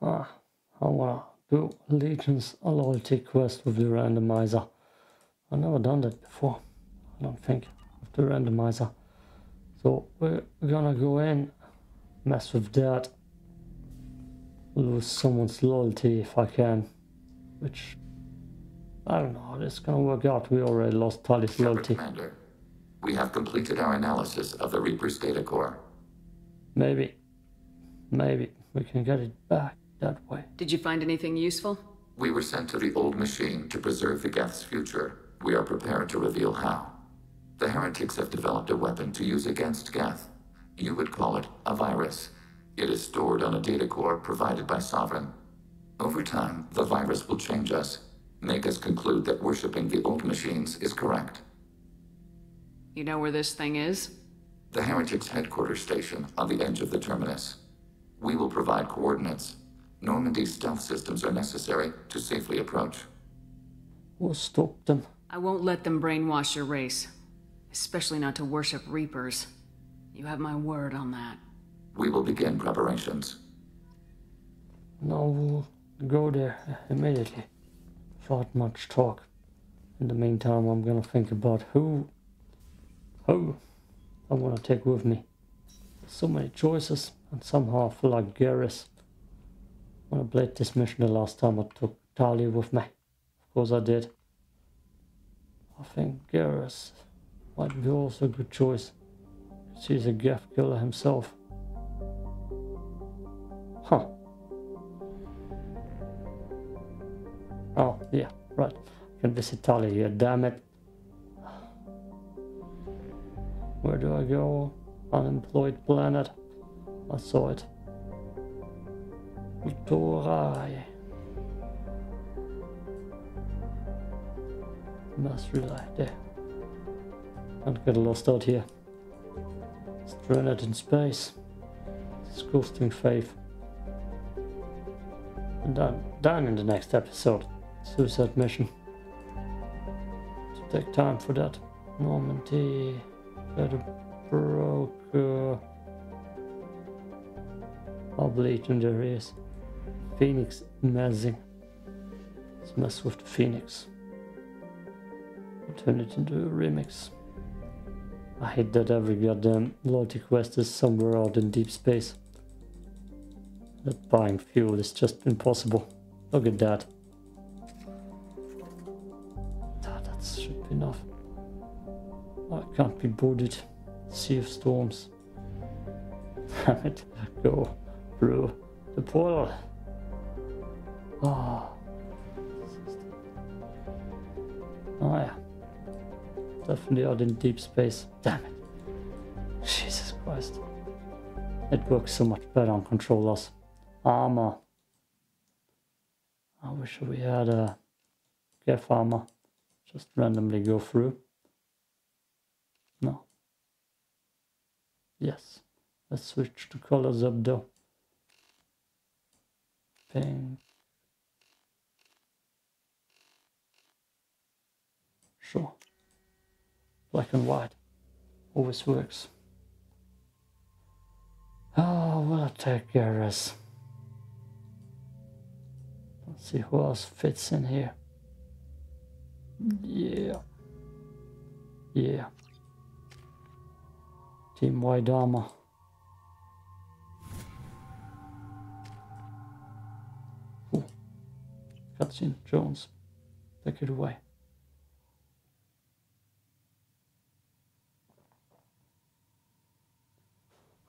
Ah, I wanna do Legion's loyalty quest with the randomizer. I've never done that before. I don't think with the randomizer. So we're gonna go in, mess with that, lose someone's loyalty if I can, which I don't know how this is gonna work out. We already lost Tali's loyalty. Commander, we have completed our analysis of the Reaper's data core. Maybe, maybe we can get it back that way. Did you find anything useful? We were sent to the old machine to preserve the Geth's future. We are prepared to reveal how. The heretics have developed a weapon to use against Geth. You would call it a virus. It is stored on a data core provided by Sovereign. Over time, the virus will change us, make us conclude that worshipping the old machines is correct. You know where this thing is? The heretics' headquarters station on the edge of the terminus. We will provide coordinates. Normandy's stealth systems are necessary to safely approach. We'll stop them. I won't let them brainwash your race. Especially not to worship Reapers. You have my word on that. We will begin preparations. Now we'll go there immediately. Without much talk. In the meantime, I'm gonna think about who, who I wanna take with me. So many choices, and somehow I feel like Garrus. When I played this mission the last time, I took Tali with me. Of course I did. I think Garrus might be also a good choice. He's a Geth killer himself. Huh. Oh, yeah, right. I Can visit Tali here, damn it. Where do I go? Unemployed planet. I saw it. Utorai. Must rely there. Can't get lost out here. Stranded in space. Disgusting faith. And done, done in the next episode. Suicide mission. To take time for that. Normandy. A broker. in bleeding there is. Phoenix amazing. Let's mess with the Phoenix. Turn it into a remix. I hate that every goddamn loyalty quest is somewhere out in deep space. That buying fuel is just impossible. Look at that. Ah, that should be enough. I can't be boarded. Sea of storms. Damn it. Go through the portal. Ah. Oh yeah. Definitely out in deep space. Damn it. Jesus Christ. It works so much better on controllers. Armor. I wish we had a Geth armor. Just randomly go through. No. Yes. Let's switch the colors up though. Pink. Sure. Black and white. Always works. Oh, we'll take Garrus? Let's see who else fits in here. Yeah. Yeah. Team White. Ooh. Cutscene. Jones. Take it away.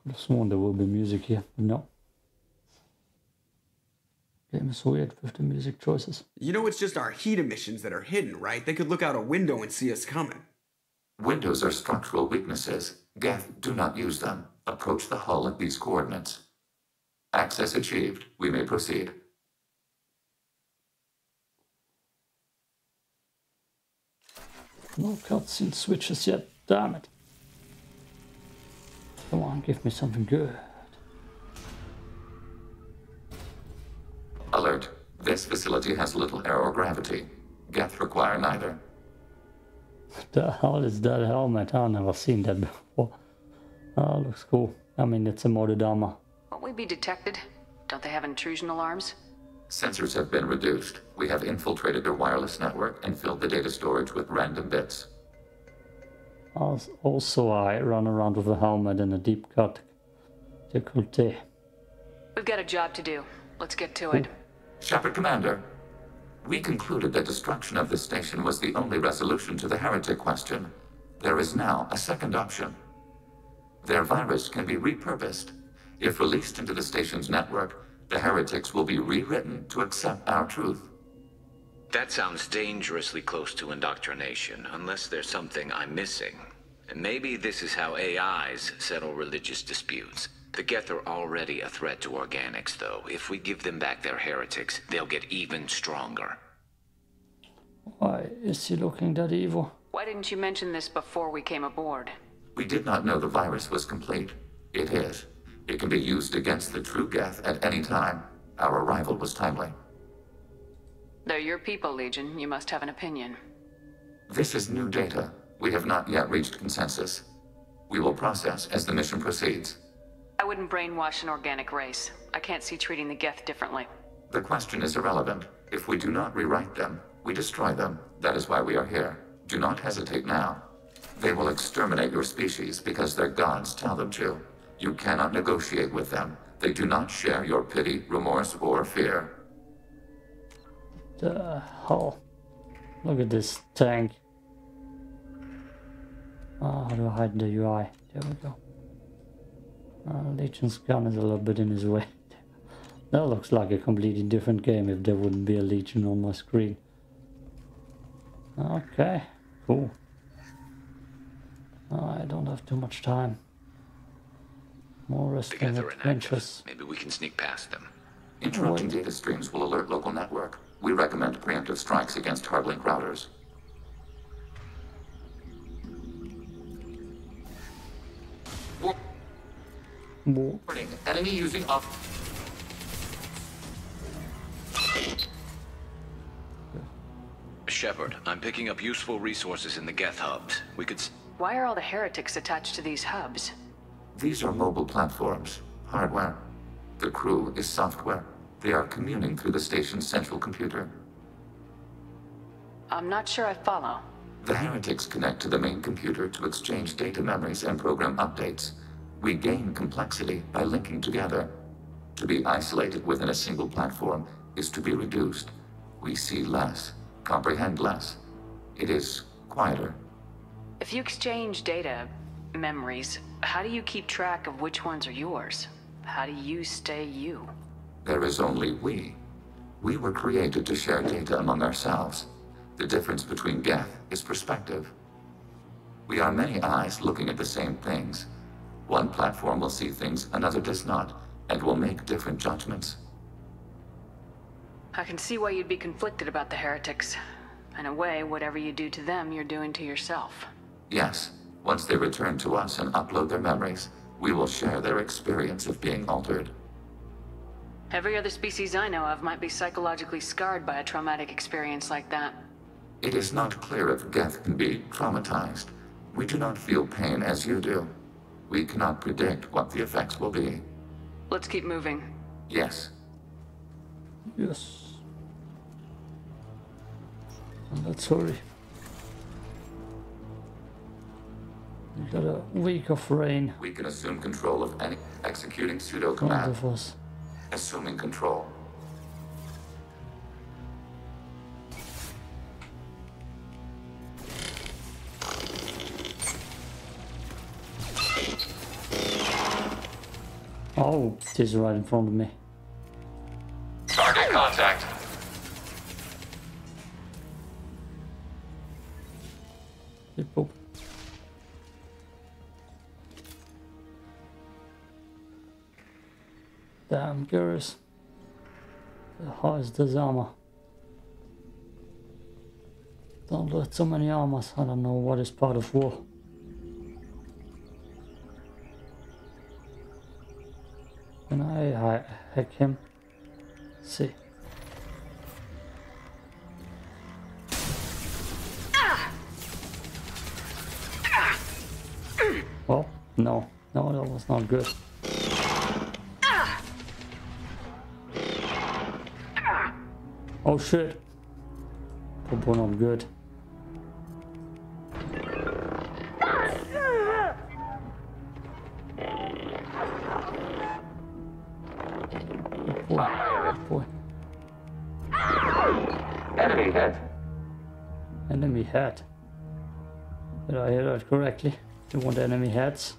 Have sworn there will be music here. No. Game is weird with the music choices. You know, it's just our heat emissions that are hidden, right? They could look out a window and see us coming. Windows are structural weaknesses. Geth, do not use them. Approach the hull at these coordinates. Access achieved. We may proceed. No cutscene switches yet. Damn it. Come on, give me something good. Alert. This facility has little aerogravity. Geth require neither. What The hell is that helmet? I've never seen that before. Oh, looks cool. I mean, it's a modded armor. Won't we be detected? Don't they have intrusion alarms? Sensors have been reduced. We have infiltrated their wireless network and filled the data storage with random bits. Als- Also, I run around with a helmet and a deep cut difficulty. We've got a job to do. Let's get to it. Shepard Commander, we concluded that destruction of this station was the only resolution to the heretic question. There is now a second option. Their virus can be repurposed. If released into the station's network, the heretics will be rewritten to accept our truth. That sounds dangerously close to indoctrination, unless there's something I'm missing. And maybe this is how AIs settle religious disputes. The Geth are already a threat to organics, though. If we give them back their heretics, they'll get even stronger. Why is he looking that evil? Why didn't you mention this before we came aboard? We did not know the virus was complete. It is. It can be used against the true Geth at any time. Our arrival was timely. They're your people, Legion. You must have an opinion. This is new data. We have not yet reached consensus. We will process as the mission proceeds. I wouldn't brainwash an organic race. I can't see treating the Geth differently. The question is irrelevant. If we do not rewrite them, we destroy them. That is why we are here. Do not hesitate now. They will exterminate your species because their gods tell them to. You cannot negotiate with them. They do not share your pity, remorse, or fear. The hell? Look at this tank. Oh, how do I hide the UI? There we go. Uh, Legion's gun is a little bit in his way. That looks like a completely different game if there wouldn't be a Legion on my screen. Okay, cool. I don't have too much time. More The resting Geth are adventures. Maybe we can sneak past them. Interrupting data streams will alert local network. We recommend preemptive strikes against hardlink routers. More Warning, enemy using off. Shepard, I'm picking up useful resources in the Geth hubs. We could. s- Why are all the heretics attached to these hubs? These are mobile platforms, hardware. The crew is software. They are communing through the station's central computer. I'm not sure I follow. The heretics connect to the main computer to exchange data memories and program updates. We gain complexity by linking together. To be isolated within a single platform is to be reduced. We see less, comprehend less. It is quieter. If you exchange data, memories, how do you keep track of which ones are yours? How do you stay you? There is only we. We were created to share data among ourselves. The difference between death is perspective. We are many eyes looking at the same things. One platform will see things another does not, and will make different judgments. I can see why you'd be conflicted about the heretics. In a way, whatever you do to them, you're doing to yourself. Yes, once they return to us and upload their memories, we will share their experience of being altered. Every other species I know of might be psychologically scarred by a traumatic experience like that. It is not clear if Geth can be traumatized. We do not feel pain as you do. We cannot predict what the effects will be. Let's keep moving. Yes, Yes. And let's hurry. We got a week of rain. we can assume control of any executing pseudo None command. of us. Assuming control. Oh, is right in front of me. Curious. How is this armor? Don't load so many armors. I don't know what is part of war. Can I ha- hack him? see. Well, no, no, that was not good. Oh shit. Good. Boy, boy. Enemy hit. Enemy head. Did I hear that correctly? Do you want enemy heads?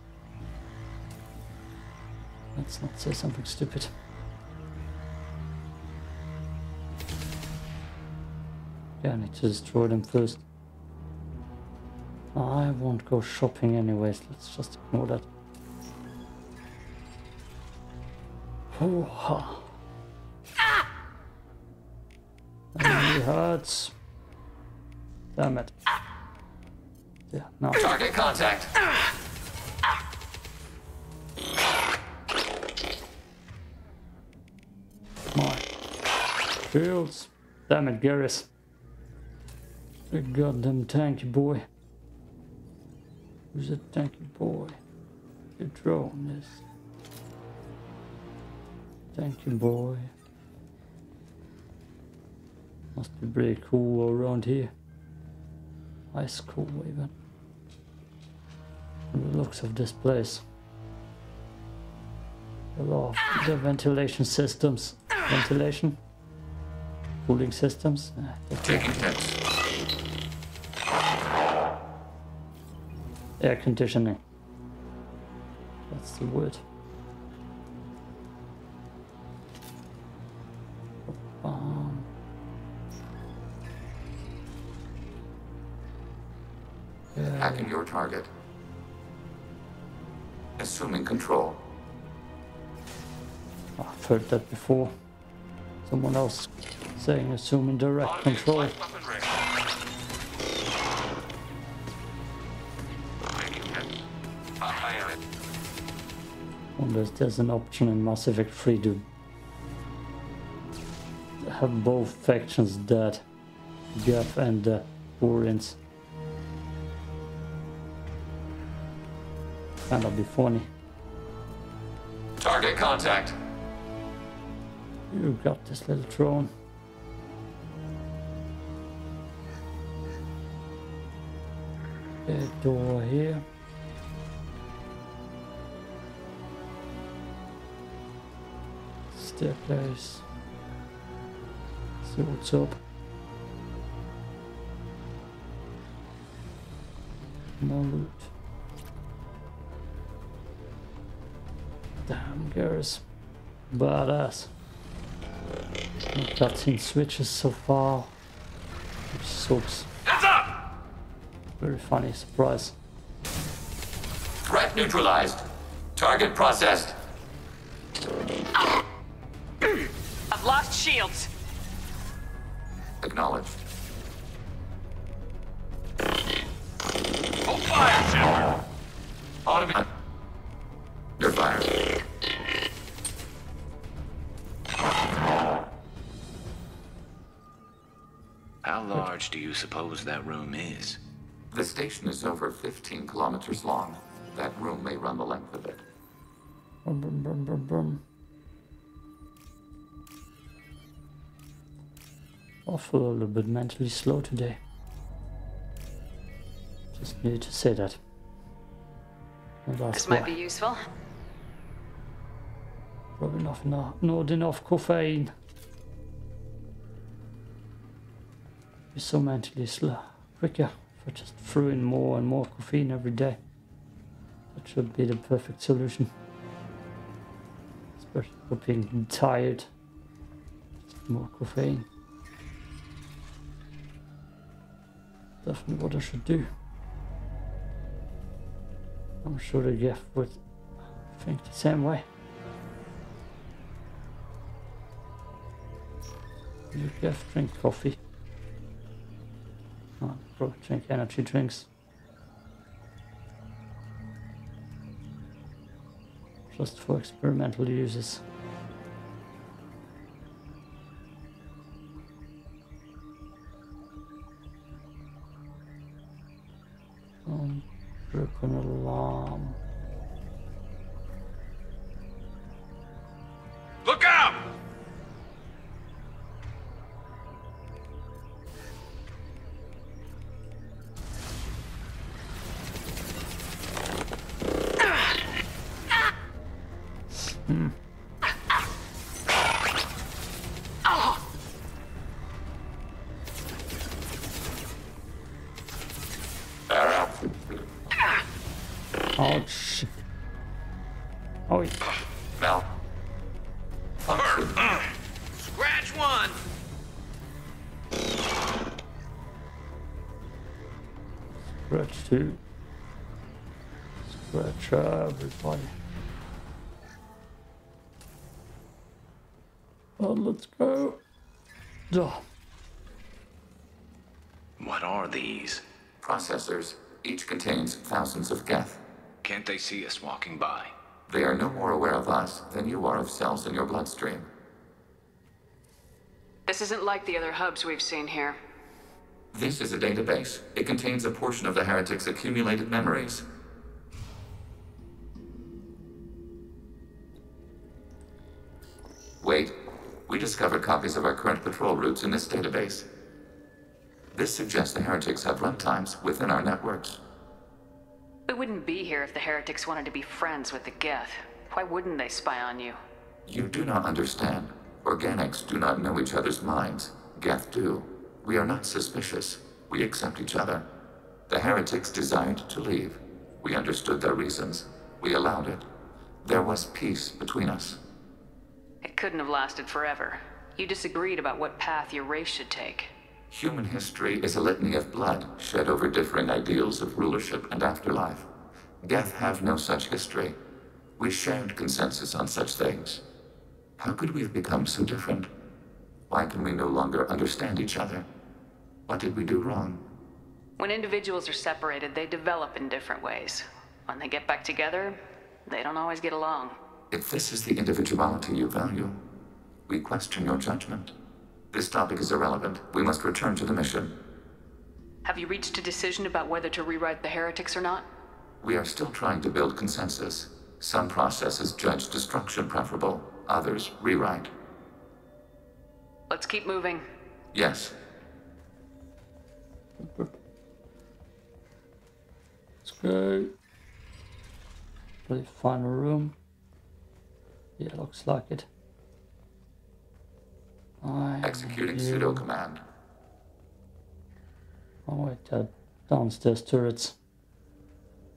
Let's not say something stupid. Yeah, I need to destroy them first. I won't go shopping anyways, let's just ignore that. Oh, ha. Enemy hurts. Damn it. Yeah, now. Target contact. My. Shields. Damn it, Garrus. The goddamn tanky boy. Who's a tanky boy? The drone is. Tanky boy. Must be pretty cool around here. Ice cool even. From the looks of this place. I love the ventilation systems. Ventilation? Cooling systems? Ah, Taking hits. Air conditioning. That's the word. Um, Hacking your target. Assuming control. I've heard that before. Someone else saying assuming direct control. If there's an option in Mass Effect 3 to have both factions dead. Geth and the Orients. Kinda be funny. Target contact. You got this little drone. A door here. Staircase. See what's up. More loot. Damn, girls. Badass. No cutscene switches so far. Which sucks. Hands up! Very funny surprise. Threat neutralized. Target processed. Shields. Acknowledged. Hold fire, Shepard! Automated. You're fired. How large do you suppose that room is? The station is over 15 kilometers long. That room may run the length of it. Brum, brum, brum, brum, brum. I feel a little bit mentally slow today. Just needed to say that. This might why. be useful. Probably not enough, not enough caffeine. Be so mentally slow. Quicker if I just threw in more and more caffeine every day. That should be the perfect solution. Especially for being tired. More caffeine. Definitely what I should do. I'm sure the Geth would think the same way. You Geth drink coffee. Oh, bro, drink energy drinks. Just for experimental uses. Scratch everybody. Well, let's go. Duh. What are these? Processors. Each contains thousands of geth. Can't they see us walking by? They are no more aware of us than you are of cells in your bloodstream. This isn't like the other hubs we've seen here. This is a database. It contains a portion of the heretic's accumulated memories. Wait, we discovered copies of our current patrol routes in this database. This suggests the heretics have runtimes within our networks. We wouldn't be here if the heretics wanted to be friends with the Geth. Why wouldn't they spy on you? You do not understand. Organics do not know each other's minds. Geth do. We are not suspicious. We accept each other. The heretics desired to leave. We understood their reasons. We allowed it. There was peace between us. Couldn't have lasted forever. You disagreed about what path your race should take. Human history is a litany of blood shed over differing ideals of rulership and afterlife. Geth have no such history. We shared consensus on such things. How could we have become so different? Why can we no longer understand each other? What did we do wrong? When individuals are separated, they develop in different ways. When they get back together, they don't always get along. If this is the individuality you value, we question your judgment. This topic is irrelevant. We must return to the mission. Have you reached a decision about whether to rewrite the heretics or not? We are still trying to build consensus. Some processes judge destruction preferable, others rewrite. Let's keep moving. Yes, Let's go. Please find a room. Yeah, looks like it. I executing you- pseudo command. Oh wait, uh, downstairs turrets.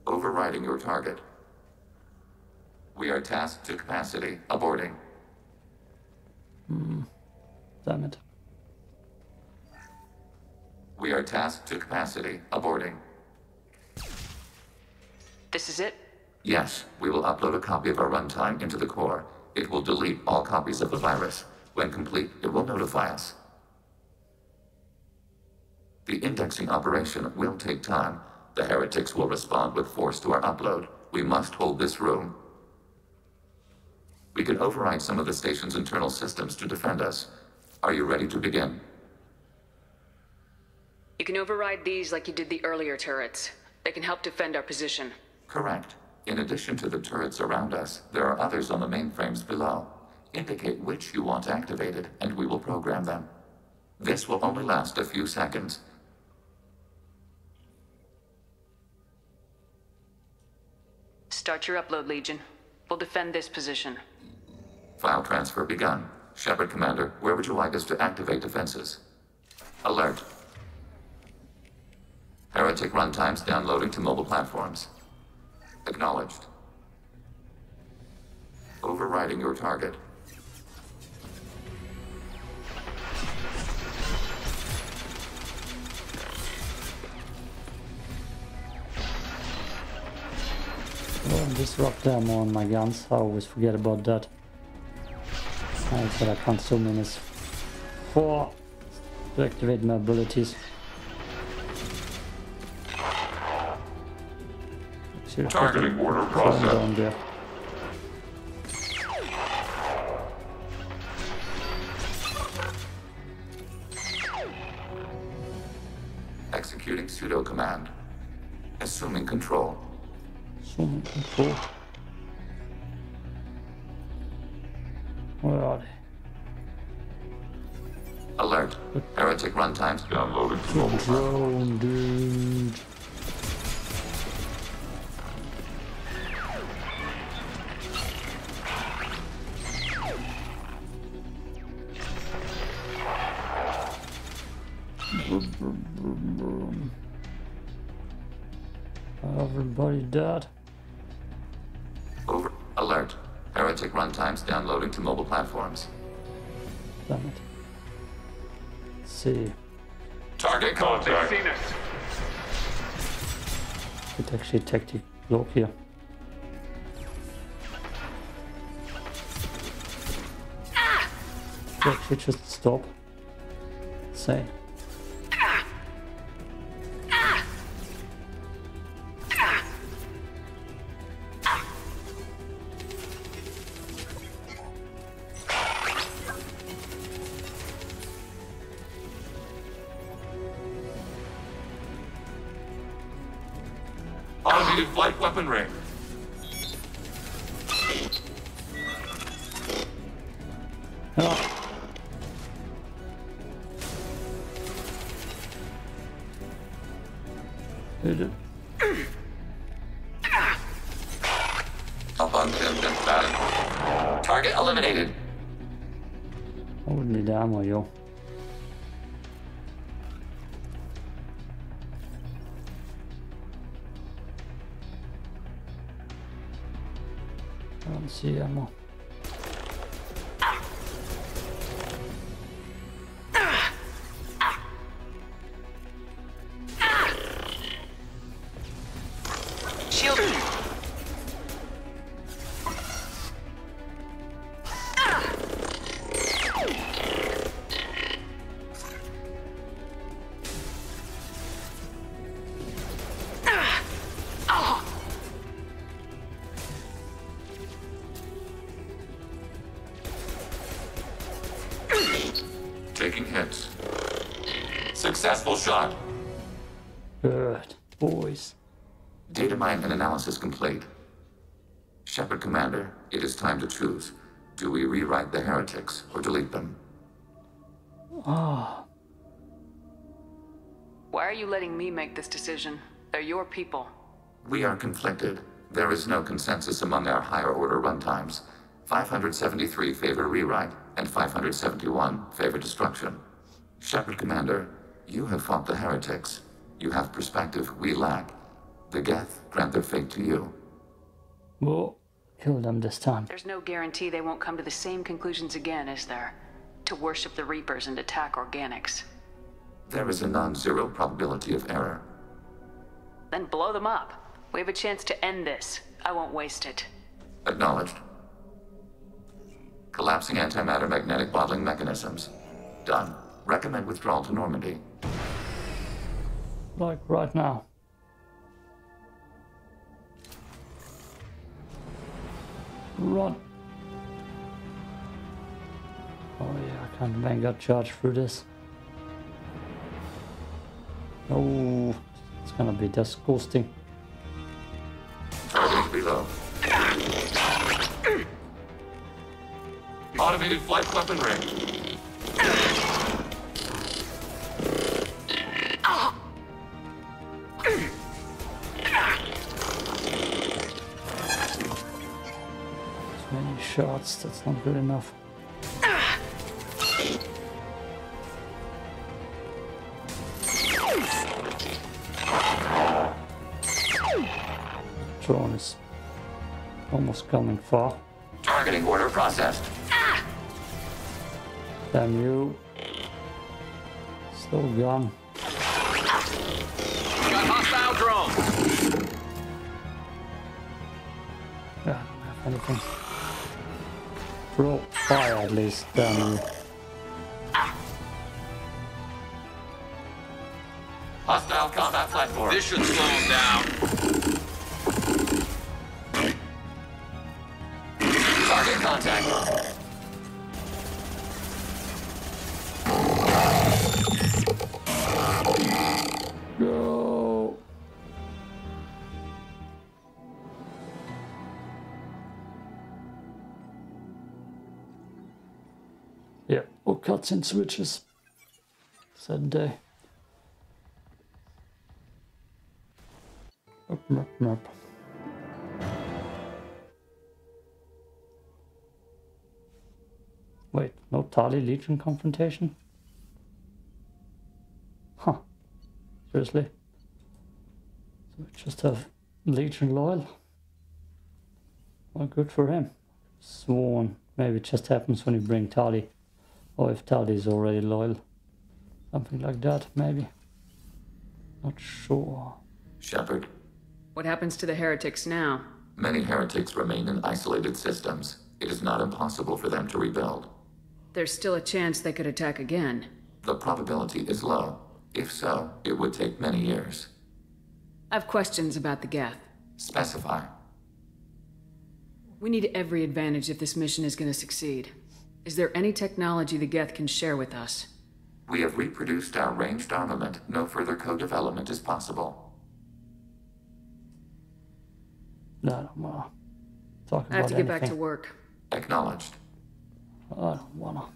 Overriding your target. We are tasked to capacity. Aborting. Hmm. Damn it. We are tasked to capacity. Aborting. This is it? Yes, we will upload a copy of our runtime into the core. It will delete all copies of the virus. When complete, it will notify us. The indexing operation will take time. The heretics will respond with force to our upload. We must hold this room. We can override some of the station's internal systems to defend us. Are you ready to begin? You can override these like you did the earlier turrets. They can help defend our position. Correct. In addition to the turrets around us, there are others on the mainframes below. Indicate which you want activated, and we will program them. This will only last a few seconds. Start your upload, Legion. We'll defend this position. File transfer begun. Shepard Commander, where would you like us to activate defenses? Alert. Heretic runtimes downloading to mobile platforms. Acknowledged. Overriding your target. Disrupt ammo on my guns. I always forget about that. I said I can't zoom in as four to activate my abilities. Seriously, Targeting order calm process. down there. Executing pseudo command. Assuming control. Zoom control. Where are they? Alert. Heretic runtimes downloading to mobile Drone, dude. Everybody dead. Over. Alert. Heretic runtimes downloading to mobile platforms. Damn it. Let's see. Target contact. Seen us. Could actually take the cloak here. Ah! Actually just stop. Say. Weaponry. Successful shot. Good. Boys. Data mine and analysis complete. Shepard Commander, it is time to choose. Do we rewrite the heretics or delete them? Ah, Why are you letting me make this decision? They're your people. We are conflicted. There is no consensus among our higher order runtimes. 573 favor rewrite, and 571 favor destruction. Shepard Commander, you have fought the heretics. You have perspective we lack. The Geth grant their fate to you. well, kill them this time. There's no guarantee they won't come to the same conclusions again, is there? To worship the Reapers and attack organics. There is a non-zero probability of error. Then blow them up. We have a chance to end this. I won't waste it. Acknowledged. Collapsing antimatter magnetic bottling mechanisms. Done. Recommend withdrawal to Normandy. Like right now. Run. Oh yeah, I can't Vanguard charge through this. Oh, it's gonna be disgusting. Automated flight weaponry. Too shots, that's not good enough. Drone is almost coming far. Targeting order processed. Damn you. Still gone. Got hostile drone. Yeah, I don't have anything. Throw fire at least, damn you. Hostile combat platform. This should slow him down. And switches. Sad day. Up, up, up. Wait, no Tali Legion confrontation? Huh. Seriously? So we just have Legion loyal? Well, good for him. Sworn. Maybe it just happens when you bring Tali. Or if Tali is already loyal. Something like that, maybe. Not sure. Shepard, What happens to the heretics now? Many heretics remain in isolated systems. It is not impossible for them to rebuild. There's still a chance they could attack again. The probability is low. If so, it would take many years. I've questions about the Geth. Specify. We need every advantage if this mission is going to succeed. Is there any technology the Geth can share with us? We have reproduced our ranged armament. No further co-development is possible. No, I don't wanna talk about I have to get back to work. Acknowledged. I don't wanna.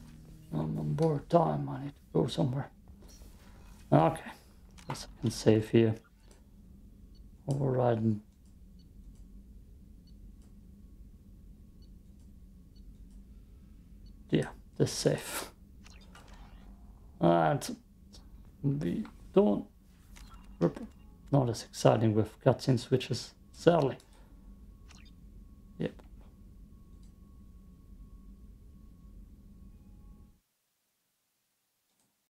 I'm on board time. I need to go somewhere. Okay. Guess I can save here. Overriding. Yeah, this safe. And we don't. Not as exciting with cutscenes, which is sadly